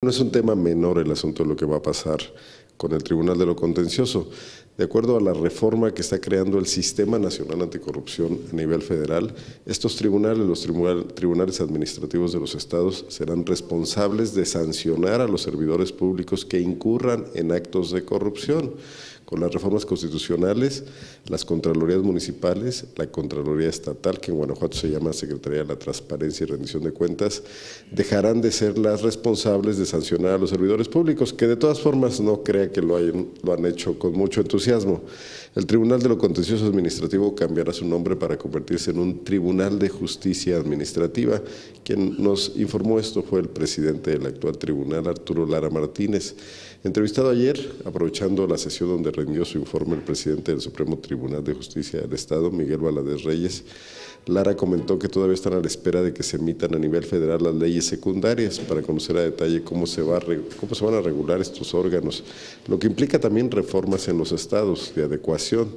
No es un tema menor el asunto de lo que va a pasar con el Tribunal de lo Contencioso. De acuerdo a la reforma que está creando el Sistema Nacional Anticorrupción a nivel federal, estos tribunales, los tribunales administrativos de los estados, serán responsables de sancionar a los servidores públicos que incurran en actos de corrupción con las reformas constitucionales, las Contralorías Municipales, la Contraloría Estatal, que en Guanajuato se llama Secretaría de la Transparencia y Rendición de Cuentas, dejarán de ser las responsables de sancionar a los servidores públicos, que de todas formas no crea que lo, hayan, lo han hecho con mucho entusiasmo. El Tribunal de lo Contencioso Administrativo cambiará su nombre para convertirse en un Tribunal de Justicia Administrativa. Quien nos informó esto fue el presidente del actual tribunal, Arturo Lara Martínez. Entrevistado ayer, aprovechando la sesión donde rindió su informe el presidente del Supremo Tribunal de Justicia del Estado, Miguel Valadez Reyes, Lara comentó que todavía están a la espera de que se emitan a nivel federal las leyes secundarias para conocer a detalle cómo se, va cómo se van a regular estos órganos, lo que implica también reformas en los estados de adecuación.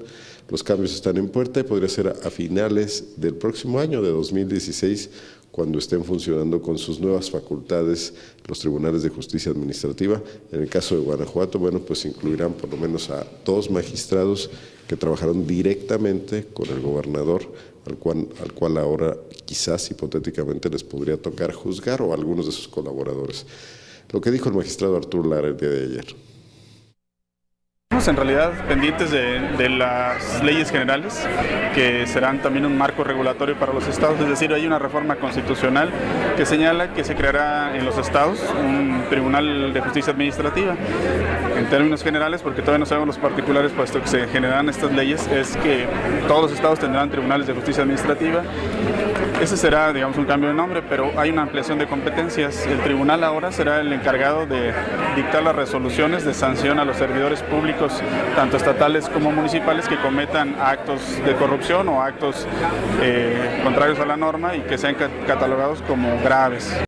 Los cambios están en puerta y podría ser a finales del próximo año, de 2016, cuando estén funcionando con sus nuevas facultades los tribunales de justicia administrativa. En el caso de Guanajuato, bueno, pues incluirán por lo menos a dos magistrados que trabajaron directamente con el gobernador, al cual, al cual ahora quizás hipotéticamente les podría tocar juzgar o a algunos de sus colaboradores. Lo que dijo el magistrado Arturo Lara el día de ayer en realidad pendientes de, las leyes generales, que serán también un marco regulatorio para los estados, es decir, hay una reforma constitucional que señala que se creará en los estados un tribunal de justicia administrativa. En términos generales, porque todavía no sabemos los particulares, puesto que se generarán estas leyes, es que todos los estados tendrán tribunales de justicia administrativa. Ese será, digamos, un cambio de nombre, pero hay una ampliación de competencias. El tribunal ahora será el encargado de dictar las resoluciones de sanción a los servidores públicos tanto estatales como municipales, que cometan actos de corrupción o actos eh, contrarios a la norma y que sean catalogados como graves.